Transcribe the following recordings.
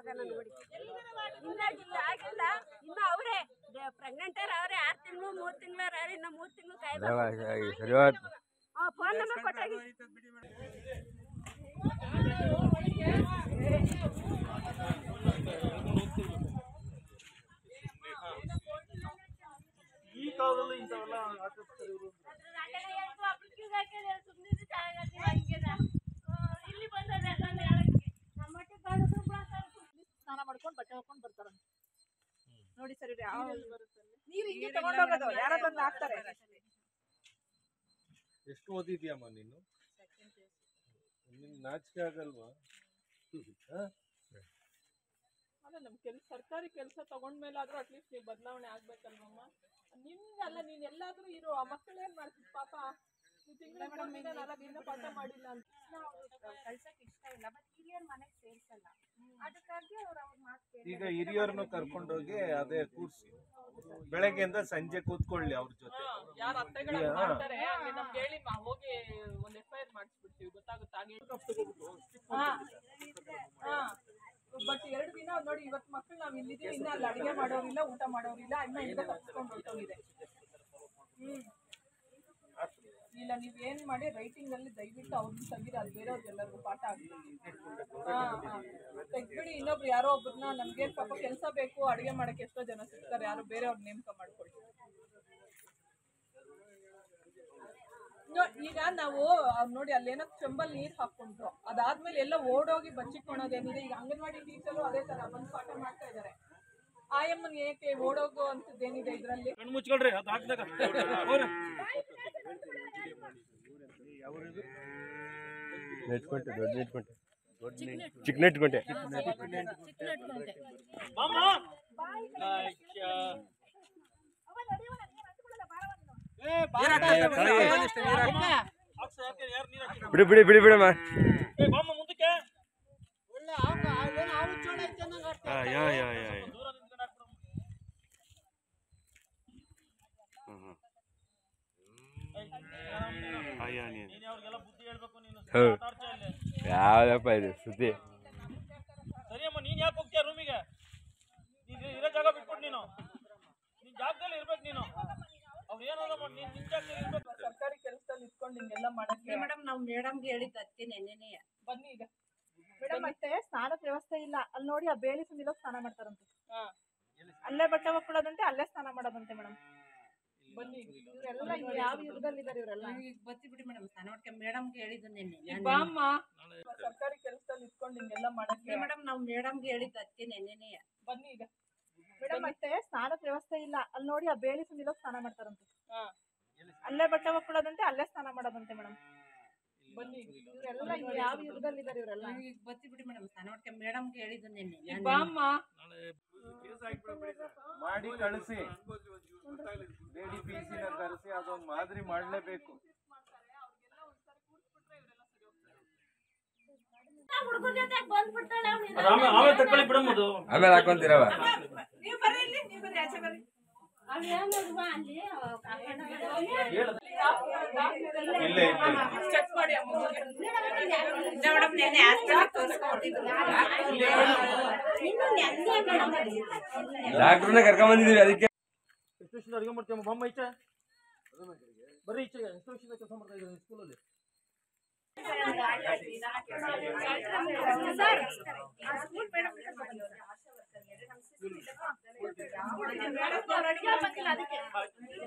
ಯಾವಾಗ ನೋಡಿ ಇನ್ನಾಗಿಲ್ಲ ಆಗಿಲ್ಲ. ಇನ್ನು ಅವರೇ ಪ್ರೆಗ್ನೆಂಟರ್ ಅವರೇ ಆರು ತಿಂಗಳು ಮೂರು ತಿಂಗಳು ಅವ್ರೆ ಇನ್ನು ಮೂರು ತಿಂಗಳು ಕಾಯ್ಬೇಕು. ಹಾಂ ಫೋನ್ ನಂಬರ್ ಕೊಟ್ಟಾಗಿ. ಈ ಕಾಲದಲ್ಲಿ ಇಂಥವೆಲ್ಲ ಆಚರಿಸ್ತಾರೆ ಇವರು ಸ್ನಾನ ಮಾಡ್ಕೊಂಡು ಬಟ್ಟೆ ಹಾಕೊಂಡು ಬರ್ತಾರ ನೋಡಿ ಸರ್ ಯಾವ ನೀರು ಹಿಂಗೆ ತಗೊಂಡೋಗೋದು ಯಾರ ಬಂದು ಹಾಕ್ತಾರೆ. ಎಷ್ಟು ಓದಿದ್ಯಮ್ಮ ನೀನು? ನಿನ್ ನಾಚಿಕೆ ಆಗಲ್ವಾ? ಅಲ್ಲ ನಮ್ ಕೆಲ್ಸ ಸರ್ಕಾರಿ ಕೆಲಸ ತಗೊಂಡ್ಮೇಲಾದ್ರೂ ಅಟ್ಲೀಸ್ಟ್ ನೀವು ಬದಲಾವಣೆ ಆಗ್ಬೇಕಲ್ವಮ್ಮ? ನಿಮ್ಗಲ್ಲ ನೀನ್ ಎಲ್ಲಾದ್ರೂ ಇರೋ ಆ ಮಕ್ಕಳೇನ್ ಏನ್ ಮಾಡ್ತಿದ್ ಪಾಪ? ನೀವು ತಿಂಗಳ ನಾಲ್ಕು ದಿನ ಪಾಠ ಮಾಡಿಲ್ಲ ಅಂತ. ಕಳ್ಸಕ್ ಇಷ್ಟ ಇಲ್ಲ ಬಟ್ ಹಿರಿಯರ್ ಮನೆಗೆ ಸೇರ್ಸಲ್ಲ. ಅದಕ್ಕಾಗಿ ಅವ್ರು ಅವ್ರ ಮಾತು ಈಗ ಹಿರಿಯರನ್ನು ಕರ್ಕೊಂಡೋಗಿ ಅದೇ ಕೂರ್ಸಿ. ಬೆಳಗ್ಗೆಯಿಂದ ಸಂಜೆ ಕೂತ್ಕೊಳ್ಳಿ ಅವ್ರ ಜೊತೆ. ಯಾರ ಅತ್ತೆಗಳು ಯಾ. ಮಾಡ್ತಾರೆ ಹಂಗೆ ನಮ್ಗೆ ಹೇಳಿ ಮಾ- ಹೋಗಿ ಒಂದ್ ಎಫ್ ಐ ಆರ್ ಮಾಡಿಸ್ಬಿಡ್ತೀವಿ ಗೊತ್ತಾಗುತ್ತಾ? ಹಾಗೆ ಬಟ್ ಎರಡು ದಿನ ನೋಡಿ ಇವತ್ತು ಮಕ್ಕಳು ನಾವ್ ಇಲ್ಲಿದ್ದೀವಿ ಇನ್ನ ಅಲ್ಲಿ ಅಡಿಗೆ ಮಾಡೋರಿಲ್ಲ ಊಟ ಮಾಡೋರಿಲ್ಲ ಅಣ್ಣ ಇಲ್ಲ ತಪ್ಪಿಸ್ಕೊಂಡು ಹೊರಟೋಗಿದೆ ಹ್ಮ್. ಇಲ್ಲ, ನೀವು ಏನ್ ಮಾಡಿ ರೈಟಿಂಗ್ ಅಲ್ಲಿ ದಯವಿಟ್ಟು ಅವ್ರನ್ನ ತೆಗೀರಿ ಅಲ್ಲಿ ಬೇರೆಯವ್ರಿಗೆಲ್ಲರಿಗೂ ಪಾಠ ಆಗ್ತದೆ ಹಾ ಹಾ. ತೆಗ್ಬಿಡಿ ಇನ್ನೊಬ್ರು ಯಾರೋ ಒಬ್ಬರನ್ನ ನಮ್ಗೆ ಪಾಪ ಕೆಲಸ ಬೇಕು, ಅಡುಗೆ ಮಾಡಕ್ಕೆ ಎಷ್ಟೋ ಜನ ಸಿಗ್ತಾರೆ, ಯಾರು ಬೇರೆಯವ್ರ ನೇಮಕ ಮಾಡ್ಕೊಳ್ಳಿ. ಈಗ ನಾವು ನೋಡಿ ಅಲ್ಲೇನೋ ಚೆಂಬಲ್ ನೀರ್ ಹಾಕೊಂಡ್ರು ಅದಾದ್ಮೇಲೆ ಎಲ್ಲ ಓಡೋಗಿ ಬಚ್ಚಿಕೊಳ್ಳೋದೇನಿದೆ ಈಗ ಅಂಗನವಾಡಿ ಟೀಚರ್ ಅದೇ ತರ ಬಂದು ಪಾಠ ಮಾಡ್ತಾ ಇದಾರೆ. ಆಯಮ್ಮನ್ ಏಕೆ ಓಡೋಗೋ ಅಂತದ್ದೇನಿದೆ ಇದ್ರಲ್ಲಿ ಕಣ್ಣು ಮುಚ್ಕೊಳ್ರಿ ಅದು ಹಾಕ್ದಾಗ ನೆಟ್ಕೊಂಟೆ ದೊಡ್ಡ ನೆಟ್ಕೊಂಟೆ ದೊಡ್ಡ ಚಿಕ್ಕ ನೆಟ್ಕೊಂಟೆ ಬಿಡಿ ಬಿಡಿ ಬಿಡಿ ಬಿಡಮ್ಮ ಆ, ಯಾ ಯಾ ಯಾ ಯಾವ್ದಪ್ಪ ಇದು ಸುದ್ದಿ? ಸರಿಯಮ್ಮ ನೀನ್ ಯಾಕೆ ಹೋಗ್ತೀಯ ರೂಮಿಗೆ ನೀನ್ ಇರೋ ಜಾಗ ಬಿಟ್ಬಿಟ್ಟು ನೀನು. ನಿನ್ ಜಾಗದಲ್ಲಿ ಇರ್ಬೇಕು ನೀನು. ಅವ್ರು ಏನಾದ್ರು ಮಾಡಿ ನೀನ್ ನಿನ್ ಜಾಗದಲ್ಲಿ ಇರ್ಬೇಕು. ಸರ್ಕಾರಿ ಕೆಲಸದಲ್ಲಿ ಇಟ್ಕೊಂಡು ಹಿಂಗೆಲ್ಲ ಮಾಡಕ್ಕೆ ಮೇಡಮ್ ನಾವು ಮೇಡಮ್ಗೆ ಹೇಳಿದ್ದು ಅದಕ್ಕೆ ನೆನ್ನೆನೇ. ಬನ್ನಿ ಈಗ. ಮೇಡಮ್ ಮತ್ತೆ ಸ್ನಾನದ ವ್ಯವಸ್ಥೆ ಇಲ್ಲ. ಅಲ್ಲಿ ನೋಡಿ ಆ ಬೇಲಿ ಸುಂದಿಲೋ ಸ್ನಾನ ಮಾಡ್ತಾರಂತೆ. ಹಾ. ಅಲ್ಲೇ ಬಟ್ಟೆ ಒಕ್ಕೊಳ್ಳೋದಂತೆ ಅಲ್ಲೇ ಸ್ನಾನ ಮಾಡೋದಂತೆ ಮೇಡಮ್. ಬನ್ನಿ ಇವರೆಲ್ಲ ಯಾವ ಯುಗದಲ್ಲಿ ಇದ್ದಾರೆ ಇವರೆಲ್ಲ? ಬತ್ತಿ ಬಿಡಿ ಮೇಡಮ್ ಸ್ನಾನ ಮಾಡ್ಕೆ ಮೇಡಮ್ಗೆ ಹೇಳಿದ್ದು ನೆನ್ನೆ ಈಗ ಸರ್ಕಾರಿ ಕೆಲಸದಲ್ಲಿ ಇಟ್ಕೊಂಡು ಹಿಂಗೆಲ್ಲ ಮಾಡಕ್ಕೆ ಮೇಡಮ್ ನಾವು ಮೇಡಮ್ಗೆ ಹೇಳಿದ್ದು ಅದಕ್ಕೆ ನೆನ್ನೆನೇ. ಬನ್ನಿ ಈಗ. ಮೇಡಮ್ ಮತ್ತೆ ಸ್ನಾನದ ವ್ಯವಸ್ಥೆ ಇಲ್ಲ. ಅಲ್ಲಿ ನೋಡಿ ಆ ಬೇಲಿ ಸುಂದಿಲೋ ಸ್ನಾನ ಮಾಡ್ತಾರಂತೆ. ಅಲ್ಲೇ ಬಟ್ಟೆ ಒಕ್ಕೊಳ್ಳೋದಂತೆ ಅಲ್ಲೇ ಸ್ನಾನ ಮಾಡೋದಂತೆ ಮೇಡಮ್. ಬನ್ನಿ ಇವರೆಲ್ಲ ಯಾವ ಯುಗದಲ್ಲಿ ಇದ್ದಾರೆ ಇವರೆಲ್ಲ? ಬತ್ತಿ ಬಿಡಿ ಮೇಡಮ್ ಸ್ನಾನ ಮಾಡ್ಕೆ ಮೇಡಮ್ಗೆ ಹೇಳಿದ್ದು ನೆನ್ನೆ ಈಗ ಬಾ ಅಮ್ಮ ಮಾಡಿ ಕಳಿಸಿ. ಬೇಡಿ ಪಿ ಸಿ ಕರೆಸಿ ಅದೊಂದು ಮಾದರಿ ಮಾಡಲೇಬೇಕು. ಆಮೇಲೆ ತಕೊಳ್ಳಿ ಬಿಡಮ್ಮದು. ಆಮೇಲೆ ಹಾಕೊಂತೀರವ? ನೀವು ಬರ್ರಿ ಇಲ್ಲಿ ನೀವು ಬರ್ರಿ ಆಚೆ ಬರ್ರಿ. ಇಲ್ಲೇ. ಮೇಡಮ್ ನೆನ್ನೆ ಹಾಸ್ಪಿಟಲ್ ತೋರಿಸ್ಕೊಂಡಿದ್ರು ಡಾಕ್ಟ್ರನ್ನ ಕರ್ಕೊಂಡ್ ಬಂದಿದೀವಿ ಅದಕ್ಕೆ. ವರ್ಷದಿಂದ ಅಡುಗೆ ಮಾಡ್ತೀವಿ ಬೊಮ್ಮ ಈಚೆ. ಬರೀ ಈಚೆ ಇನ್ಸ್ಟಿಟ್ಯೂಷನ್ ಕೆಲಸ ಮಾಡ್ತಾ ಇದ್ದೀರಿ ಸ್ಕೂಲಲ್ಲಿ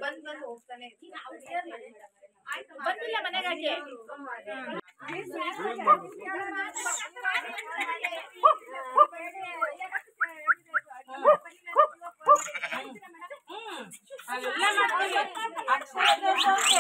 ಬಂದಿಲ್ಲ ಬಂದು ಹೋಗ್ತಾನೆ. ಬಂದಿಲ್ಲ ಬರ್ತಾ ಹಾಕ್ಬಿಡ್ತೀವಿ ನಾವು